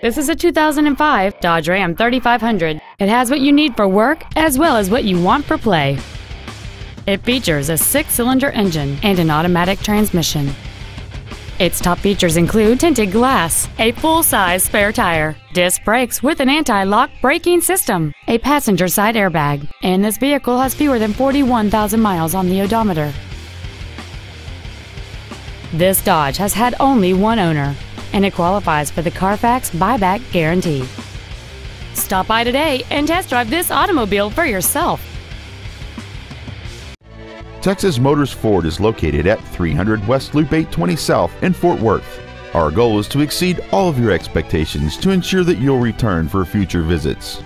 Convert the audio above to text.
This is a 2005 Dodge Ram 3500. It has what you need for work as well as what you want for play. It features a six-cylinder engine and an automatic transmission. Its top features include tinted glass, a full-size spare tire, disc brakes with an anti-lock braking system, a passenger side airbag, and this vehicle has fewer than 41,000 miles on the odometer. This Dodge has had only one owner, and it qualifies for the Carfax buyback guarantee. Stop by today and test drive this automobile for yourself. Texas Motors Ford is located at 300 West Loop 820 South in Fort Worth. Our goal is to exceed all of your expectations to ensure that you'll return for future visits.